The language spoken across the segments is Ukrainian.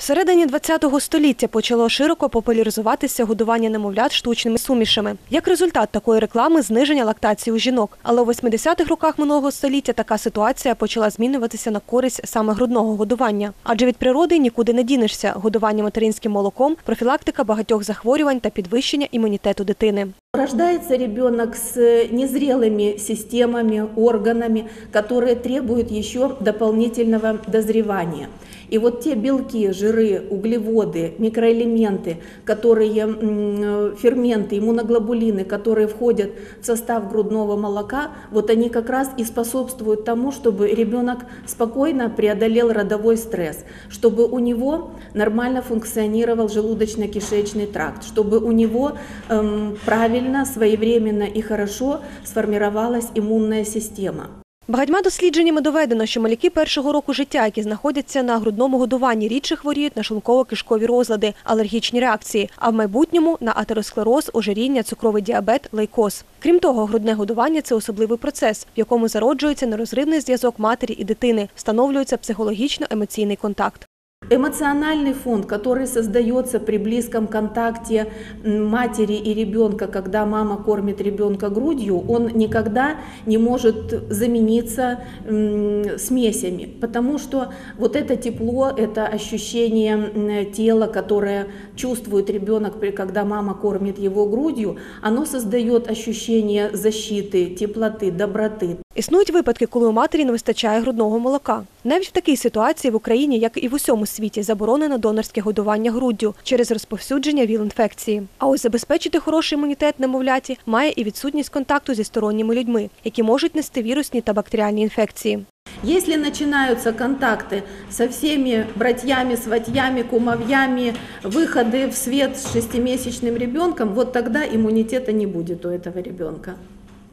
Всередині ХХ століття почало широко популяризуватися годування немовлят штучними сумішами. Як результат такої реклами зниження лактації у жінок. Але у 80-х роках минулого століття така ситуація почала змінюватися на користь саме грудного годування. Адже від природи нікуди не дінешся. Годування материнським молоком, профілактика багатьох захворювань та підвищення імунітету дитини. Рождается ребенок с незрелыми системами, органами, которые требуют еще дополнительного дозревания. И вот те белки, жиры, углеводы, микроэлементы, которые, м, ферменты, иммуноглобулины, которые входят в состав грудного молока, вот они как раз и способствуют тому, чтобы ребенок спокойно преодолел родовой стресс, чтобы у него нормально функционировал желудочно-кишечный тракт, чтобы у него эм, правильно, своевременно и хорошо сформировалась иммунная система. Багатьма дослідженнями доведено, що малюки першого року життя, які знаходяться на грудному годуванні, рідше хворіють на шлунково-кишкові розлади, алергічні реакції, а в майбутньому на атеросклероз, ожиріння, цукровий діабет, лейкоз. Крім того, грудне годування це особливий процес, в якому зароджується нерозривний зв'язок матері і дитини, встановлюється психологічно-емоційний контакт. Эмоциональный фон, который создается при близком контакте м, матери и ребенка, когда мама кормит ребенка грудью, он никогда не может замениться м, смесями, потому что вот это тепло, это ощущение м, тела, которое чувствует ребенок, при- когда мама кормит его грудью, оно создает ощущение защиты, теплоты, доброты. Існують випадки, коли у матері не вистачає грудного молока. Навіть в такій ситуації в Україні, як і в усьому світі, заборонено донорське годування груддю через розповсюдження ВІЛ-інфекції. А ось забезпечити хороший імунітет немовляті має і відсутність контакту зі сторонніми людьми, які можуть нести вірусні та бактеріальні інфекції. Если начинаются контакты со всеми братьями, сватьями, кумовьями, выходы в свет с шестимесячным ребенком, вот тогда иммунитета не будет у этого ребенка.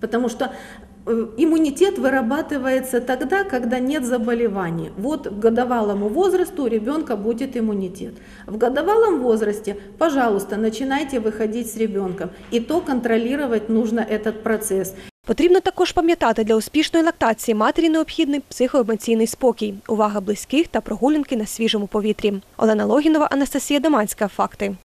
Потому что э, иммунитет вырабатывается тогда, когда нет заболеваний. Вот к годовалому возрасту у ребенка будет иммунитет. В годовалом возрасте, пожалуйста, начинайте выходить с ребенком. И то контролировать нужно этот процесс. Потрібно також пам'ятати, для успішної лактації матері необхідний психоемоційний спокій, увага близьких та прогулянки на свіжому повітрі. Олена Логінова, Анастасія Доманська. Факти.